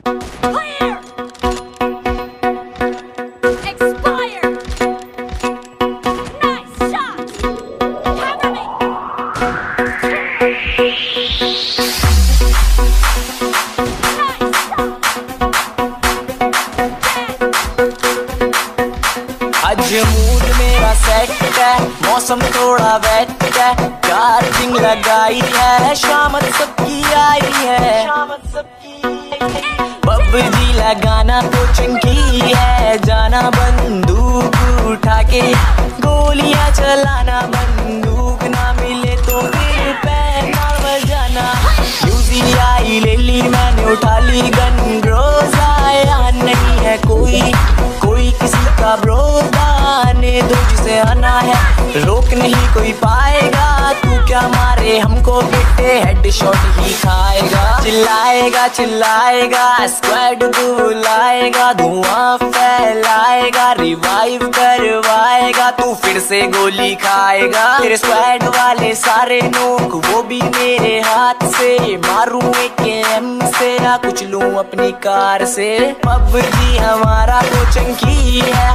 आज मूड मेरा सेट है, मौसम थोड़ा वेट है चार्जिंग लगाई है, शाम सबकी आई है। पबजी लगाना तो चंकी है। जाना बंदूक उठा के गोलियाँ चलाना बंदूक ना मिले तो फिर पैना बजाना। यूजी आई ले ली, मैंने उठा ली गन। रोज आया नहीं है कोई कोई किसी का ब्रो दो जिसे आना है, रोक नहीं कोई पाएगा। क्या मारे? हमको बेटे हेड शॉट ही खाएगा। चिल्लाएगा चिल्लाएगा स्क्वाड बुलाएगा, धुआँ फैलाएगा रिवाइव करवाएगा, तू फिर से गोली खाएगा। तेरे स्क्वाड वाले सारे नोक, वो भी मेरे हाथ से। मारू एक एम से, ना कुछ लूँ अपनी कार से। पबजी हमारा तो चंकी है